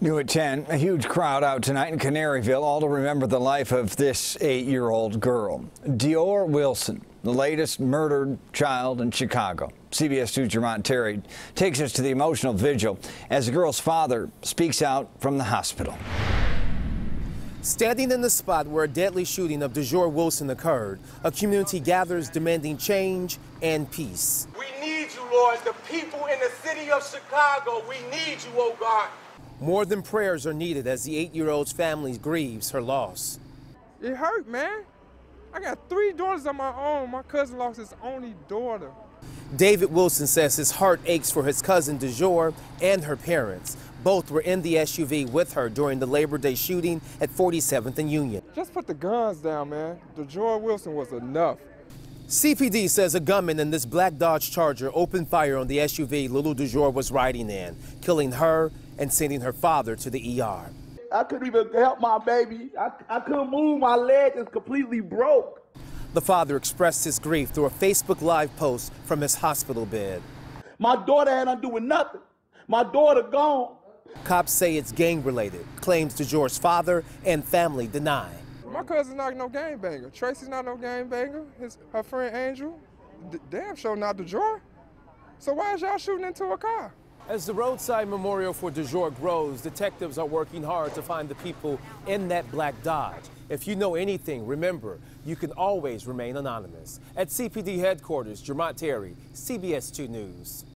New at 10, a huge crowd out tonight in Canaryville, all to remember the life of this eight-year-old girl. Dajore Wilson, the latest murdered child in Chicago. CBS 2's Jermont Terry takes us to the emotional vigil as the girl's father speaks out from the hospital. Standing in the spot where a deadly shooting of Dajore Wilson occurred, a community gathers demanding change and peace. We need you, Lord. The people in the city of Chicago, we need you, oh God. More than prayers are needed as the eight-year-old's family grieves her loss. It hurt, man. I got three daughters of my own. My cousin lost his only daughter. David Wilson says his heart aches for his cousin Dajore and her parents. Both were in the SUV with her during the Labor Day shooting at 47th and Union. Just put the guns down, man. Dajore Wilson was enough. CPD says a gunman in this black Dodge Charger opened fire on the SUV Lulu Dajore was riding in, killing her and sending her father to the ER. I couldn't even help my baby. I, I couldn't move. My leg is completely broke. The father expressed his grief through a Facebook Live post from his hospital bed. My daughter had to do with nothing. My daughter gone. Cops say it's gang related. Claims Dajore's father and family deny. My cousin's not no gang banger. Tracy's not no gang banger. His, her friend Angel, d- damn sure not Dajore. So why is y'all shooting into a car? As the roadside memorial for Dajore grows, detectives are working hard to find the people in that black Dodge. If you know anything, remember, you can always remain anonymous. At CPD headquarters, Jermont Terry, CBS 2 News.